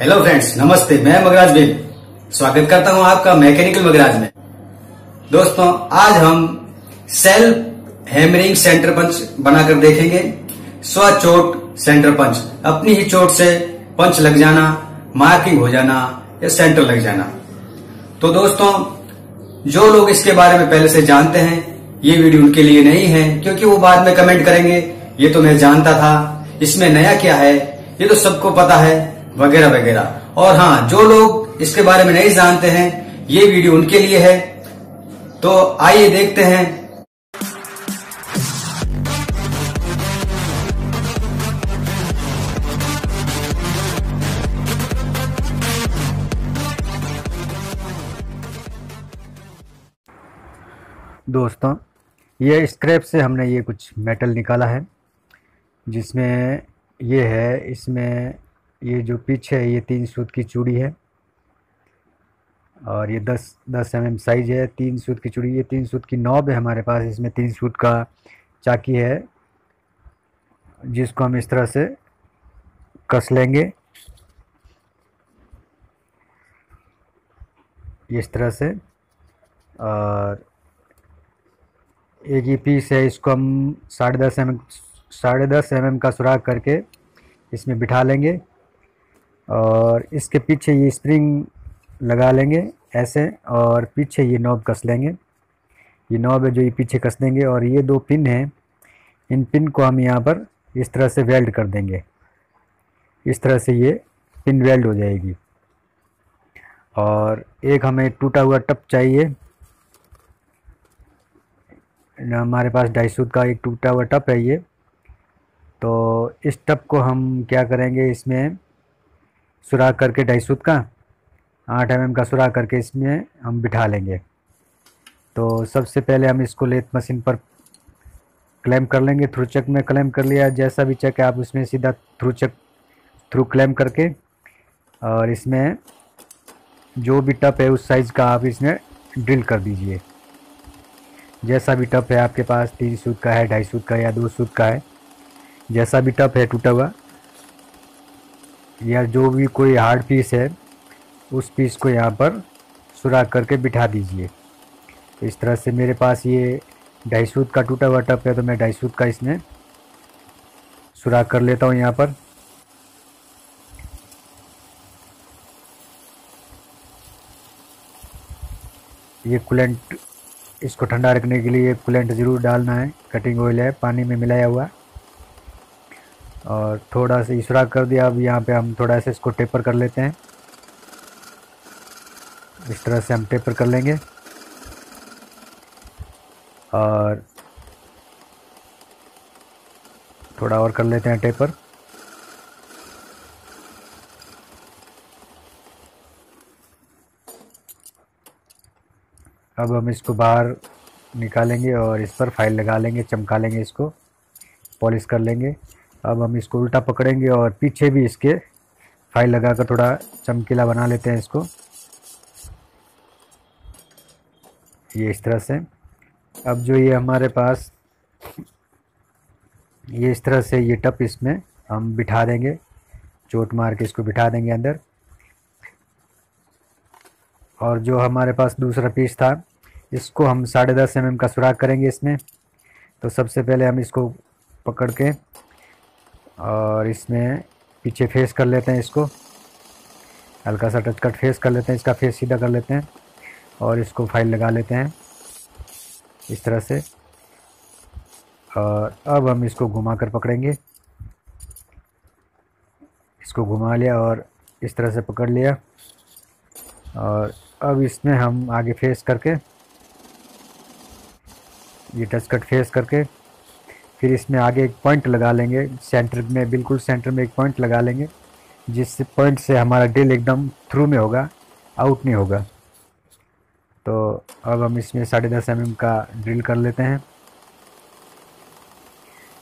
Hello friends नमस्ते, मैं Magraj bag. स्वागत करता हूँ आपका मैकेनिकल मगराज में। दोस्तों, आज हम सेल्फ हैमरिंग सेंटर पंच बनाकर देखेंगे। स्व चोट सेंटर पंच अपनी ही चोट से पंच लग जाना मार्किंग हो जाना, या सेंटर लग जाना। तो दोस्तों, जो लोग इसके बारे में पहले से जानते हैं, ये वीडियो उनके लिए नहीं है, क्योंकि वो बाद में कमेंट करेंगे, ये तो मैं जानता था। इसमें नया क्या है, ये तो सबको पता है। वगैरह वगैरह। और हाँ जो लोग इसके बारे में नहीं जानते हैं, ये वीडियो उनके लिए है। तो आइए देखते हैं। दोस्तों, ये स्क्रैप से हमने ये कुछ मेटल निकाला है, जिसमें ये है, इसमें ये जो पिच है, ये तीन सूत की चूड़ी है। और ये दस दस एम एम साइज़ है, तीन सूत की चूड़ी। ये तीन सूत की नॉब है हमारे पास। इसमें तीन सूत का चाकी है, जिसको हम इस तरह से कस लेंगे। इस तरह से। और एक ही पीस है, इसको हम साढ़े दस एम साढ़े दस एम का सुराख करके इसमें बिठा लेंगे। और इसके पीछे ये स्प्रिंग लगा लेंगे ऐसे, और पीछे ये नॉब कस लेंगे। ये नॉब है जो ये पीछे कस देंगे, और ये दो पिन हैं। इन पिन को हम यहाँ पर इस तरह से वेल्ड कर देंगे। इस तरह से ये पिन वेल्ड हो जाएगी। और एक हमें टूटा हुआ टप चाहिए। हमारे पास ढाई का एक टूटा हुआ टप है ये। तो इस टप को हम क्या करेंगे इसमें सुराख करके ढाई सूत का, आठ एम का सुराख करके इसमें हम बिठा लेंगे। तो सबसे पहले हम इसको लेथ मशीन पर क्लैम कर लेंगे, थ्रू चक में क्लैम कर लिया। जैसा भी चक है, आप उसमें सीधा थ्रू चक, थ्रू क्लैम करके, और इसमें जो भी टप है, उस साइज़ का आप इसमें ड्रिल कर दीजिए। जैसा भी टप है, आपके पास तीन सूत का है, ढाई सूत का या दो सूत का है। जैसा भी टप है, टूटा हुआ या जो भी कोई हार्ड पीस है, उस पीस को यहाँ पर सुराख करके बिठा दीजिए। तो इस तरह से मेरे पास ये ढाई सूत का टूटा हुआ टप है तो मैं ढाई सूत का इसमें सुराख कर लेता हूँ यहाँ पर। ये कूलेंट इसको ठंडा रखने के लिए कूलेंट ज़रूर डालना है। कटिंग ऑयल है, पानी में मिलाया हुआ। और थोड़ा सा इसरा कर दिया। अब यहाँ पे हम थोड़ा सा इसको टेपर कर लेते हैं। इस तरह से हम टेपर कर लेंगे। और थोड़ा और कर लेते हैं टेपर अब हम इसको बाहर निकालेंगे और इस पर फ़ाइल लगा लेंगे, चमका लेंगे इसको। पॉलिश कर लेंगे। अब हम इसको उल्टा पकड़ेंगे और पीछे भी इसके फ़ाइल लगाकर थोड़ा चमकीला बना लेते हैं इसको। ये इस तरह से। अब जो ये हमारे पास, ये इस तरह से ये टप इसमें हम बिठा देंगे। चोट मार के इसको बिठा देंगे अंदर। और जो हमारे पास दूसरा पीस था, इसको हम साढ़े दस एम का सुराख करेंगे इसमें। तो सबसे पहले हम इसको पकड़ के और इसमें पीछे फेस कर लेते हैं इसको। हल्का सा टच कट फेस कर लेते हैं, इसका फेस सीधा कर लेते हैं और इसको फ़ाइल लगा लेते हैं इस तरह से। और अब हम इसको घुमा कर पकड़ेंगे। इसको घुमा लिया और इस तरह से पकड़ लिया। और अब इसमें हम आगे फेस करके ये टच कट फेस करके फिर इसमें आगे एक पॉइंट लगा लेंगे। सेंटर में, बिल्कुल सेंटर में एक पॉइंट लगा लेंगे, जिस पॉइंट से हमारा ड्रिल एकदम थ्रू में होगा आउट नहीं होगा। तो अब हम इसमें साढ़े दस एम का ड्रिल कर लेते हैं।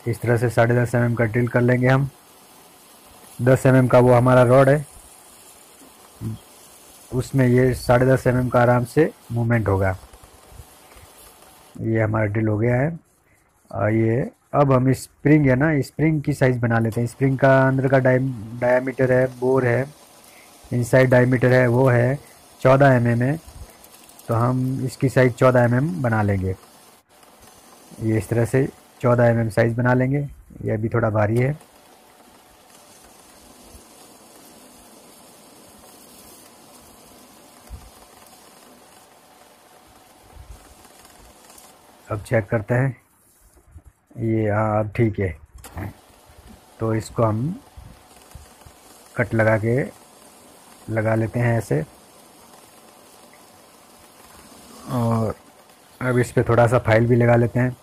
इस तरह से साढ़े दस एम का ड्रिल कर लेंगे हम। दस एम का वो हमारा रॉड है। उसमें ये साढ़े दस एम का आराम से मूवमेंट होगा। ये हमारा ड्रिल हो गया है। और ये अब हम स्प्रिंग है ना स्प्रिंग की साइज़ बना लेते हैं। स्प्रिंग का अंदर का डायमीटर है बोर है इनसाइड डायमीटर है, वो है चौदह एम एम है। तो हम इसकी साइज़ चौदह एम बना लेंगे। ये इस तरह से चौदह एम साइज़ बना लेंगे। ये अभी थोड़ा भारी है। अब चेक करते हैं। ये हाँ ठीक है। तो इसको हम कट लगा के लगा लेते हैं ऐसे। और अब इस पर थोड़ा सा फ़ाइल भी लगा लेते हैं।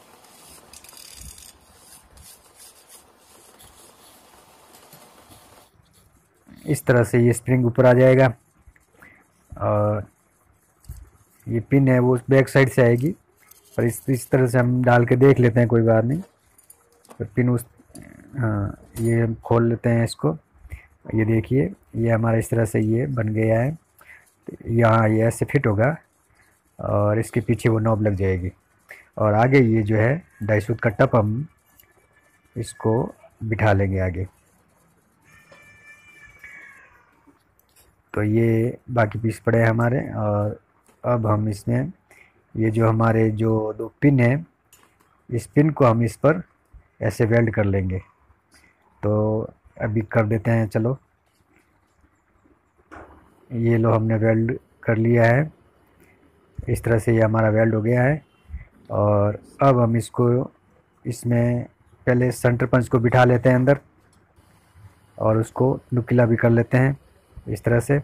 इस तरह से ये स्प्रिंग ऊपर आ जाएगा। और ये पिन है वो बैक साइड से आएगी। पर इस इस तरह से हम डाल के देख लेते हैं, कोई बात नहीं। पर पिन उस हाँ ये हम खोल लेते हैं इसको। ये देखिए, ये हमारा इस तरह से ये बन गया है। यहाँ ये ऐसे फिट होगा और इसके पीछे वो नॉब लग जाएगी। और आगे ये जो है डाइसूट का टप हम इसको बिठा लेंगे आगे। तो ये बाकी पीस पड़े हैं हमारे और अब हम इसमें ये जो हमारे जो दो पिन है, इस पिन को हम इस पर ऐसे वेल्ड कर लेंगे। तो अभी कर देते हैं, चलो। ये लो, हमने वेल्ड कर लिया है। इस तरह से ये हमारा वेल्ड हो गया है। और अब हम इसको, इसमें पहले सेंटर पंच को बिठा लेते हैं अंदर और उसको नुकीला भी कर लेते हैं, इस तरह से।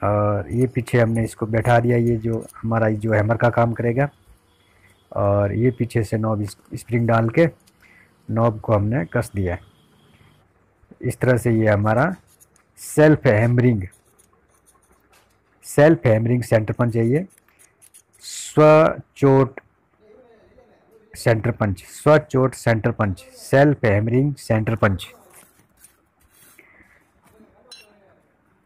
और ये पीछे हमने इसको बैठा दिया, ये जो हमारा जो हैमर का काम करेगा। और ये पीछे से नॉब स्प्रिंग डाल के नॉब को हमने कस दिया इस तरह से ये हमारा self hammering self hammering centre punch है ये। स्वचोट centre punch, स्वचोट centre punch, self hammering centre punch.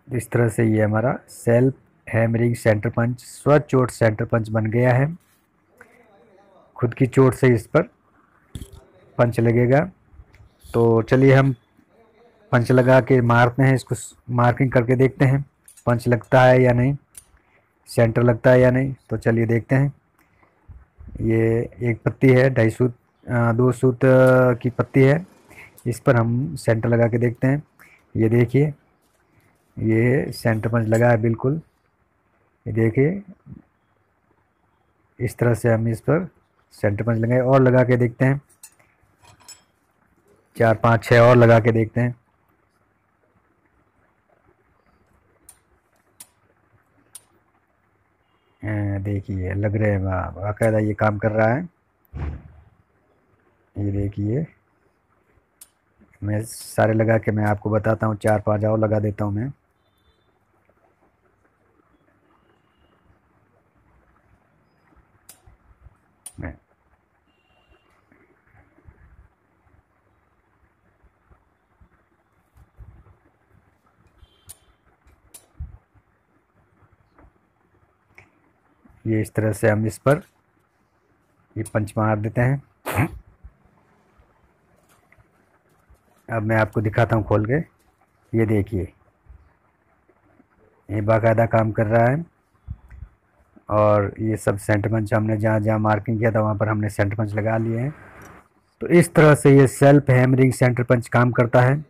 इस तरह से ये हमारा सेल्फ हैमरिंग सेंटर पंच स्व चोट सेंटर पंच बन गया है। खुद की चोट से इस पर पंच लगेगा। तो चलिए हम पंच लगा के मारते हैं, इसको मार्किंग करके देखते हैं पंच लगता है या नहीं सेंटर लगता है या नहीं। तो चलिए देखते हैं। ये एक पत्ती है, ढाई सूत दो सूत की पत्ती है। इस पर हम सेंटर लगा के देखते हैं। ये देखिए ये सेंटर पंच लगा है बिल्कुल। ये देखिए, इस तरह से हम इस पर सेंटर पंच लगाए और लगा के देखते हैं। चार, पाँच छः और लगा के देखते हैं। देखिए, लग रहे हैं बाकायदा ये काम कर रहा है। ये देखिए, मैं सारे लगा के मैं आपको बताता हूँ, चार, पाँच और लगा देता हूँ मैं। ये इस तरह से हम इस पर ये पंच मार देते हैं। अब मैं आपको दिखाता हूँ खोल के। ये देखिए। ये बाकायदा काम कर रहा है। और ये सब सेंटर पंच हमने जहाँ जहाँ मार्किंग किया था, वहाँ पर हमने सेंटर पंच लगा लिए हैं। तो इस तरह से ये सेल्फ हैमरिंग सेंटर पंच काम करता है।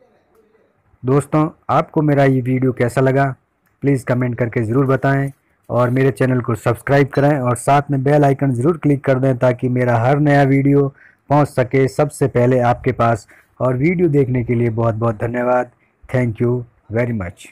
दोस्तों, आपको मेरा ये वीडियो कैसा लगा? प्लीज़ कमेंट करके ज़रूर बताएँ। और मेरे चैनल को सब्सक्राइब करें और साथ में बेल आइकन ज़रूर क्लिक कर दें ताकि मेरा हर नया वीडियो पहुँच सके सबसे पहले आपके पास। और वीडियो देखने के लिए बहुत बहुत धन्यवाद। Thank you very much.